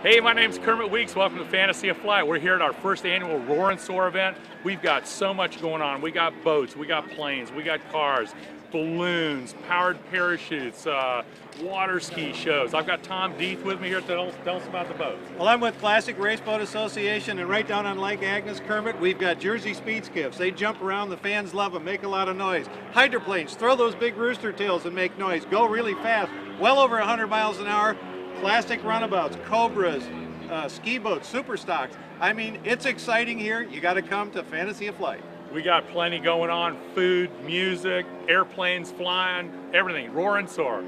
Hey, my name's Kermit Weeks. Welcome to Fantasy of Flight. We're here at our first annual Roar and Soar event. We've got so much going on. We got boats, we got planes, we got cars, balloons, powered parachutes, uh, water ski shows. I've got Tom Deeth with me here to tell, us about the boat. Well, I'm with Classic Race Boat Association, and right down on Lake Agnes, Kermit, we've got Jersey speed skiffs. They jump around, the fans love them, make a lot of noise. Hydroplanes, throw those big rooster tails and make noise. Go really fast, well over 100 miles an hour classic runabouts, Cobras, uh, ski boats, super stocks. I mean, it's exciting here. You got to come to Fantasy of Flight. We got plenty going on, food, music, airplanes flying, everything, roar and soar.